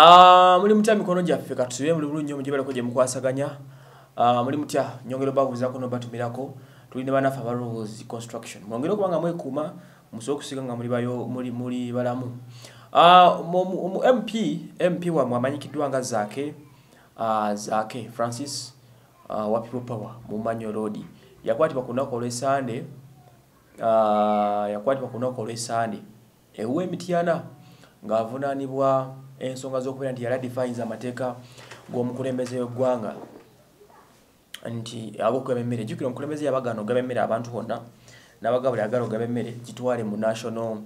Ah, muli mutya mikono gyaffe katusibe muli bulungi mu gibaleko gye mukwasaganya. Ah, muli mutya nyongera obabuuzako nobatumirako. Tuli ne banaffe aba Rules construction. Mwongere okuba nga mwekuuma musobola okusiga nga muli balamu. Ah, mu- mp mp wamwe amanyikiddwa nga zaake zaake francis wa people power mu manyo road. Yakwatibwa ku lunaku olw'esande yakwatibwa ku lunaku olw'esande. Ewuwa emityana ng'avunaanibwa ensonga z'okubeera nti yali adifayinza amateeka g'omukulembeze w'eggwanga. Nti ag'okugaba emmere jjukira omukulembeze yabagaana ogaba emmere abantu bonna n'abagabula yagala ogaba emmere gitwale mu national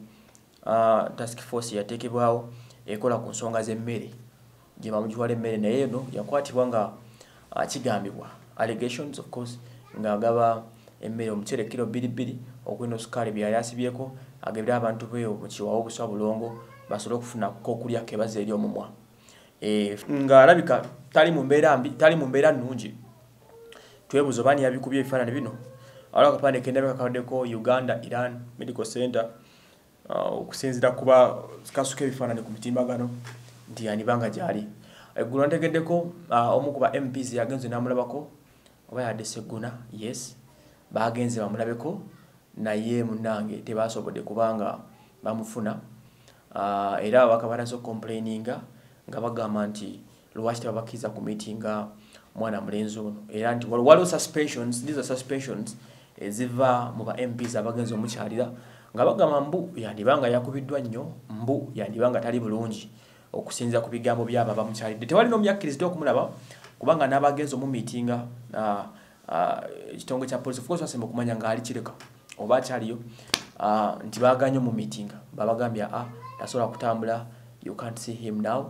uh, task force yateekebwawo ekola ku nsonga z'emmere. Gye bamugitwala emmere. Naye eno yakwatibwa nga uh, kigambibwa. Allegations of course ng'agaba emmere omuceere kiro bbiri bbiri okulina osukaali byali asibyeko agabira abantu be mu kiwawo obuswa bulongo basobole okufuna kokulya kebaza eri omumwa. Eh, ng'alabika tali mu mbeera mbi tali mu mbeera nnungi. Twebuuza oba ani yabikubye ebifaananyi bino? Waliwo akapande kendabika kawaddeko uganda iran medical center uh, okusinziira kuba kasuka ebifaananyi ku mitimbagano nti yanibanga gyali. Eggulu nategeddeko uh, omu ku ba mps yagenze namulabako oba yadde segguna yes. Bagenze bamulabeko naye munange tebasobodde kubanga bamufuna uh, era bakabanazo complaininga nga bagamba nti lwaki tebabakkiriza ku miitinga mwana mulenzi ono? Era nti wal- waliwo suspensions these are suspensions eziva mu ba mps abagenzi omukyalira nga bagamba mbu yandibanga yakubiddwa nnyo mbu yandibanga tali bulungi okusinziira ku bigambo byabo abamukyalidde tewali n'omuyakkirizidde okumulaba kubanga n'abagenzi omumiitinga ah, ah, ekitongole kya polisi of course basemba okumanya ngaali kireka oba akyaliyo ah, nti baganye mu miitinga babagambye a tasobola kutambula you can't see him now.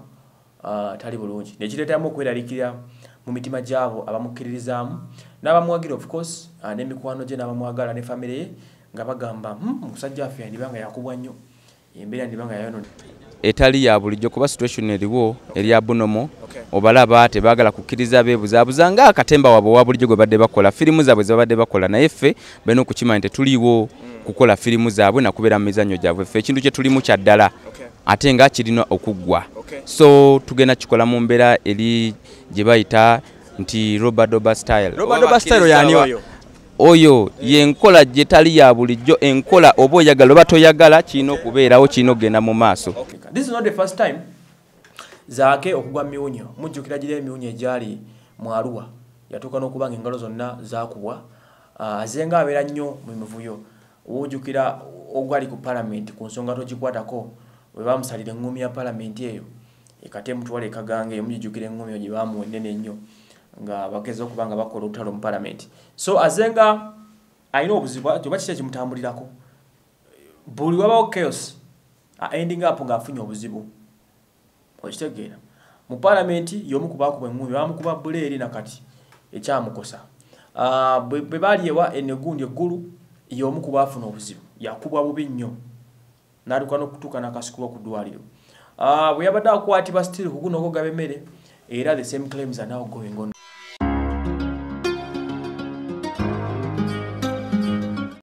Uh, tali bulungi. Nekireetamu okweraliikirira mu mitima gyabo abamukkiririzaamu n'abamuwagira of course uh, n'emikwano gye n'abamwagala ne famire ye nga bagamba "Hmm, omusajja waffe yandibanga yakubwa nnyo embeera yandibanga yayonona. Etali ya bulijjo kuba situation eriwo erya bunomo Okay. obalaba tebaagala kukkiriza beebuzaabuza nga akatemba waabwe owa bulijjo gwe badde bakola firimu zaabwe ze babadde bakola naye ffe balina okukimanya tetuliiwo kukola firimu zaabwe nakubeera mu mizannyo gyabwe. Ffe ekintu kye tulimu kya ddala ate nga kirina okuggwa. So tugenda kikola mu mbeera eri gye bayita nti robadoba style. Oyo? oyo? Yenkola gye tali ya bulijjo enkola oba oyagala oba toyagala kirina okubeerawo kirina okugenda mu maaso. Okay. This is not the first time zaake okugwa miwunyo. Mujjukira gira emiwunyo egyali mu Arua. Yatuuka n'okuba nga engalo zonna zaakubwa uh, azenga abeera nnyo mu mivuyo wujjukira ogwali ku palamenti ku nsonga togikwatako bwe bamusalira eŋŋumi ya palamenti eyo. Ekate mutwala ekagange mujijjukira eŋŋumi eyo gye bamuwa ennene ennyo nga bageza okuba nga bakola olutalo mu palamenti so azenga alina obuzibu oba kiki ekimutambulirako buli wabawo chaos ending up ng'afunye obuzibu. Okitegeera. Mu palamenti y'omu ku baakuba eŋŋumi bamukuba buleeri nakati ekyamukosa. Ah, bwe baali ewa enegundi eggulu y'omu ku baafuna obuzibu yakubwa bubi nnyo n'alikuka n'okutuuka n'akasukibwa ku ddwaliro. Ah, bwe yabadde akwatibwa still ku guno okugaba emmere era the same claims are now going on